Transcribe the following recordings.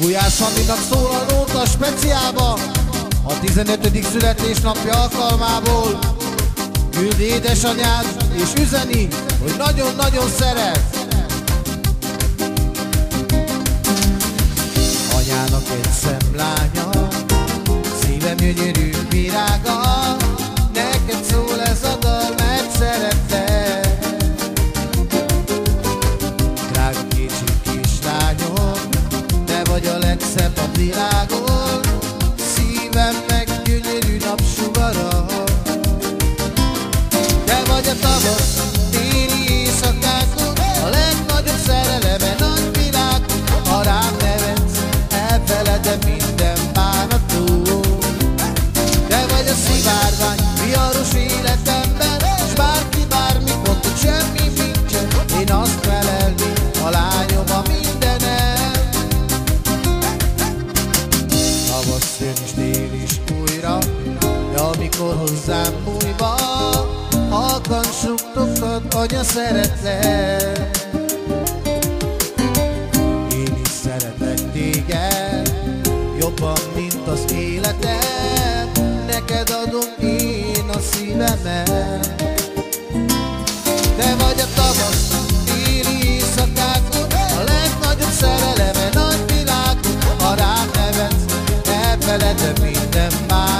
Gulyás Fandinak szól a nóta speciálba A 15. születésnapja alkalmából Küld édesanyád és üzeni, hogy nagyon-nagyon szeret Anyának egy szemlánya Szívem gyönyörű virága legszebb Jön is újra De amikor hozzám bújva Halkan suktogtad, anya szeretlek. Én is szeretlek téged Jobban, mint az életem Neked adom én a szívemet Let feled minden már.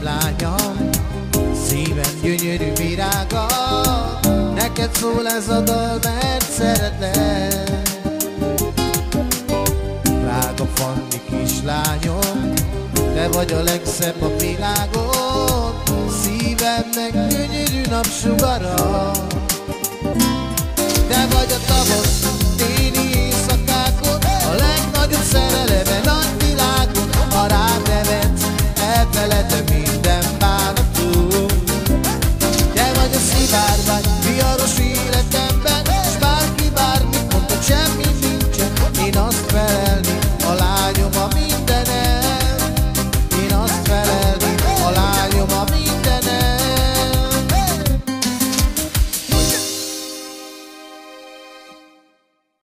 Egy szemlányom Szívem gyönyörű virága Neked szól ez a dal, mert szeretlek. Drága Fanni kislányom Te vagy a legszebb a világon Szívemnek gyönyörű napsugara. Te vagy a tavasz,